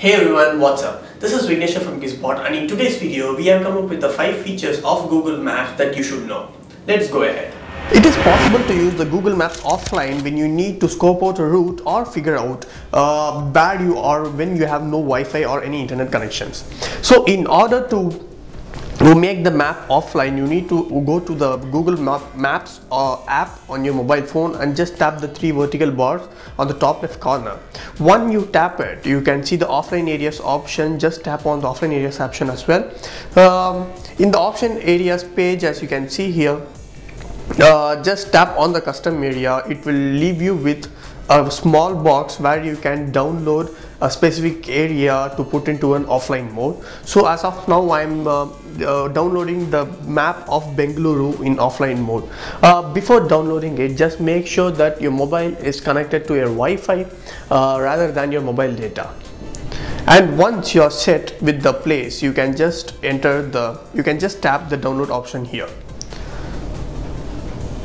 Hey everyone, what's up? This is Vignesha from Gizbot and in today's video we have come up with the 5 features of Google Maps that you should know. Let's go ahead. It is possible to use the Google Maps offline when you need to scope out a route or figure out uh, where you are when you have no Wi-Fi or any internet connections. So in order to to make the map offline you need to go to the google map maps uh, app on your mobile phone and just tap the three vertical bars on the top left corner. When you tap it you can see the offline areas option. Just tap on the offline areas option as well. Um, in the option areas page as you can see here uh, just tap on the custom area. It will leave you with a small box where you can download a specific area to put into an offline mode. So as of now I'm uh, uh, downloading the map of Bengaluru in offline mode. Uh, before downloading it just make sure that your mobile is connected to your Wi-Fi uh, rather than your mobile data. And once you're set with the place you can just enter the you can just tap the download option here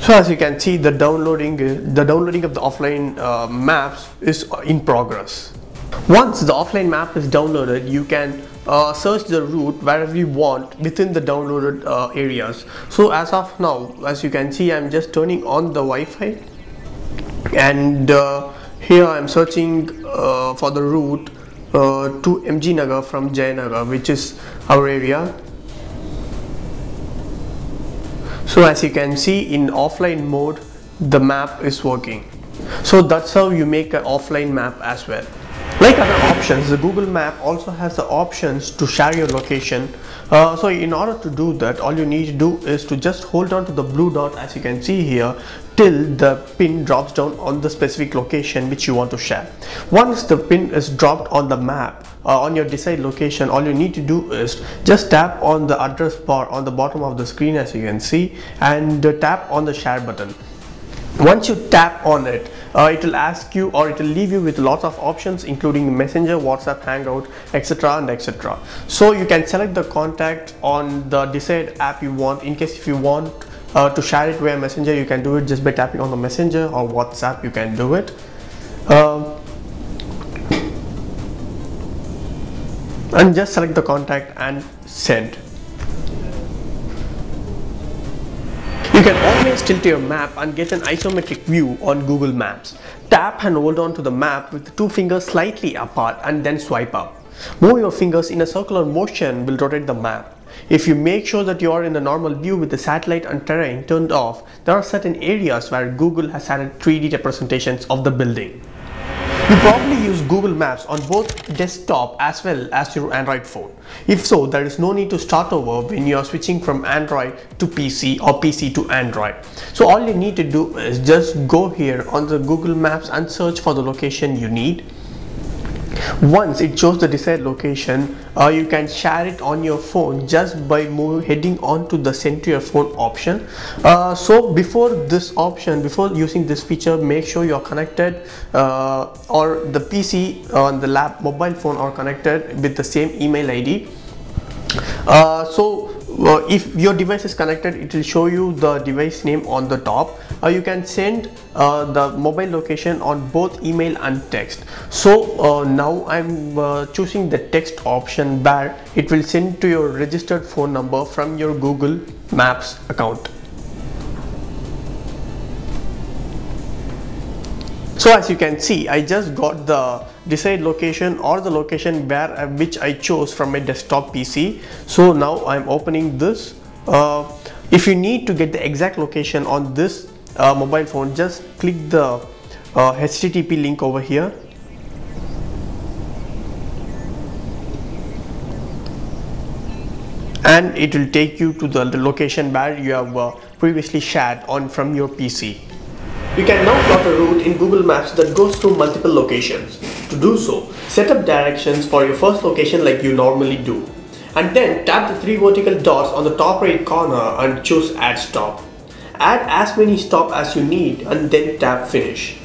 so as you can see the downloading the downloading of the offline uh, maps is in progress. Once the offline map is downloaded you can uh, search the route wherever you want within the downloaded uh, areas. So as of now as you can see I'm just turning on the Wi-Fi. And uh, here I'm searching uh, for the route uh, to MG Nagar from Jayanagar which is our area so as you can see in offline mode the map is working. So that's how you make an offline map as well like other options. The google map also has the options to share your location. Uh, so in order to do that all you need to do is to just hold on to the blue dot as you can see here till the pin drops down on the specific location which you want to share. Once the pin is dropped on the map uh, on your desired location all you need to do is just tap on the address bar on the bottom of the screen as you can see and uh, tap on the share button. Once you tap on it uh, it will ask you or it will leave you with lots of options including messenger whatsapp hangout etc and etc so you can select the contact on the desired app you want. In case if you want uh, to share it via messenger you can do it. Just by tapping on the messenger or whatsapp you can do it. Um, and just select the contact and send You can always tilt your map and get an isometric view on Google Maps. Tap and hold on to the map with the two fingers slightly apart and then swipe up. Move your fingers in a circular motion will rotate the map. If you make sure that you are in the normal view with the satellite and terrain turned off, there are certain areas where Google has added 3D representations of the building. You probably use Google Maps on both desktop as well as your Android phone. If so, there is no need to start over when you are switching from Android to PC or PC to Android. So all you need to do is just go here on the Google Maps and search for the location you need once it shows the desired location uh, you can share it on your phone just by heading on to the send to your phone option. Uh, so before this option before using this feature make sure you are connected uh, or the PC on the lap mobile phone are connected with the same email ID uh, so uh, if your device is connected it will show you the device name on the top. Uh, you can send uh, the mobile location on both email and text. So uh, now I'm uh, choosing the text option where it will send to your registered phone number from your Google Maps account. So as you can see I just got the desired location or the location where uh, which I chose from my desktop PC so now I'm opening this uh, if you need to get the exact location on this uh, mobile phone just click the HTTP uh, link over here and it will take you to the, the location where you have uh, previously shared on from your PC. You can now plot a route in Google Maps that goes through multiple locations. To do so, set up directions for your first location like you normally do. And then tap the three vertical dots on the top right corner and choose add stop. Add as many stop as you need and then tap finish.